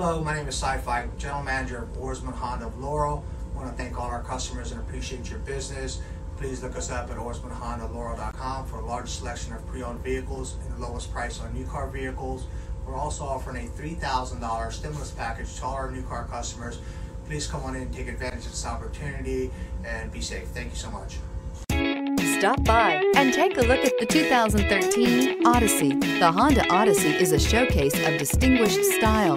Hello, my name is Sci-Fi, General Manager of Ourisman Honda of Laurel. I want to thank all our customers and appreciate your business. Please look us up at ourismanhondalaurel.com for a large selection of pre-owned vehicles and the lowest price on new car vehicles. We're also offering a $3,000 stimulus package to all our new car customers. Please come on in and take advantage of this opportunity and be safe. Thank you so much. Stop by and take a look at the 2013 Odyssey. The Honda Odyssey is a showcase of distinguished style,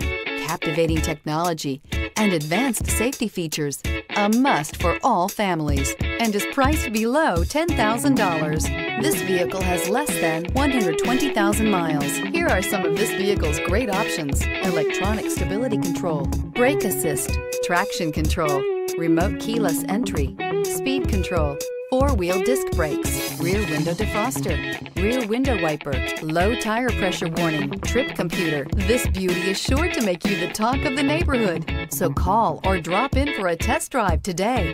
captivating technology, and advanced safety features. A must for all families and is priced below $10,000. This vehicle has less than 120,000 miles. Here are some of this vehicle's great options. Electronic stability control, brake assist, traction control, remote keyless entry, speed control, four-wheel disc brakes, rear window defroster, rear window wiper, low tire pressure warning, trip computer. This beauty is sure to make you the talk of the neighborhood. So call or drop in for a test drive today.